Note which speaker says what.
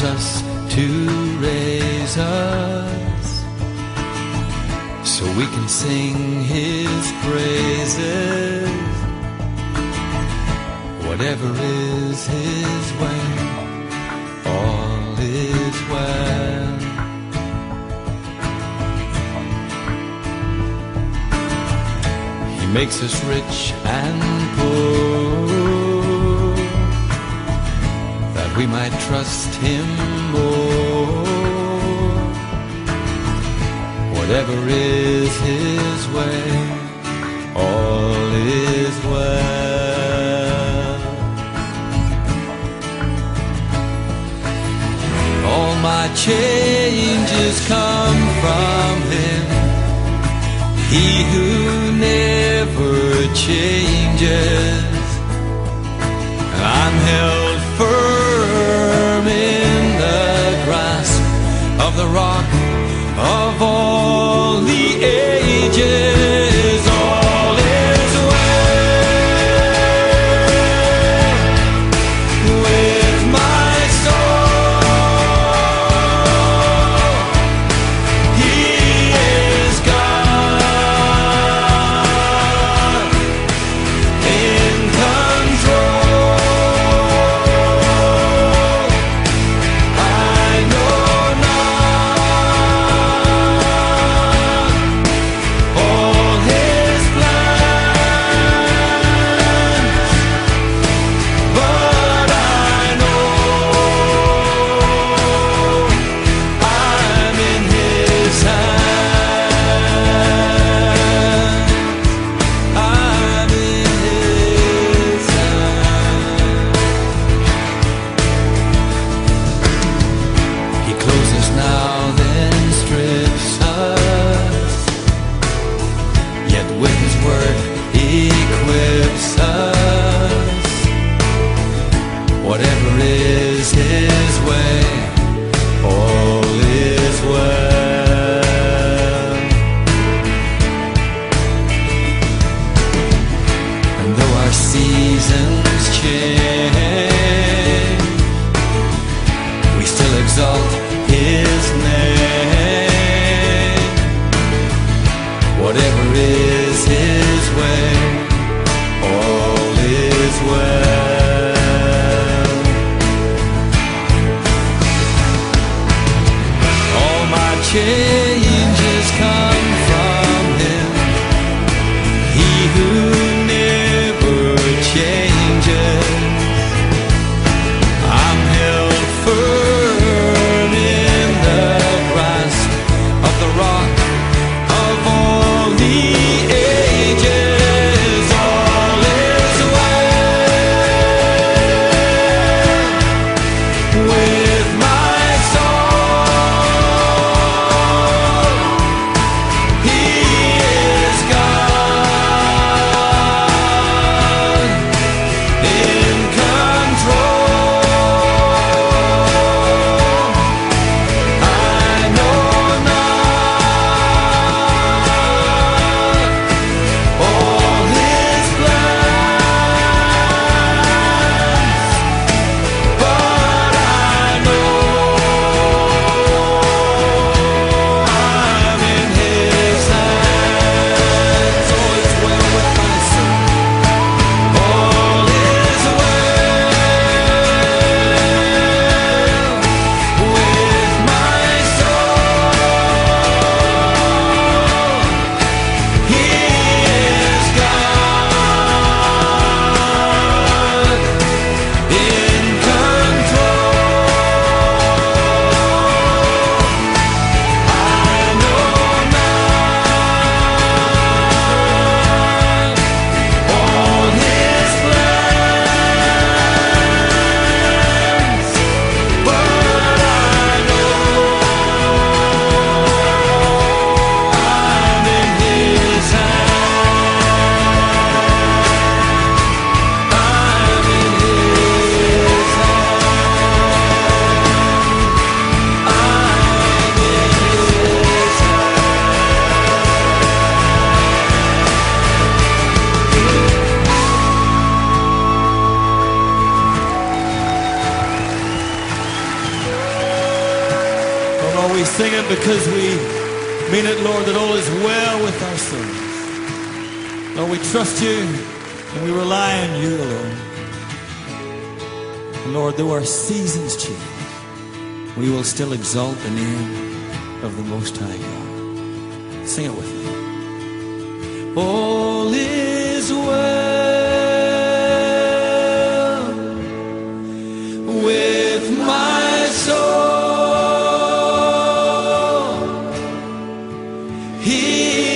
Speaker 1: us to raise us so we can sing his praises. Whatever is his way, all is well. He makes us rich and we might trust him more. Whatever is his way, all is well. All my changes come from him. He who never changes. Word All
Speaker 2: sing it because we mean it, Lord, that all is well with our souls. Lord, we trust you and we rely on you alone. Lord, though our seasons change, we will still exalt the name of the Most High God. Sing it with me. Is He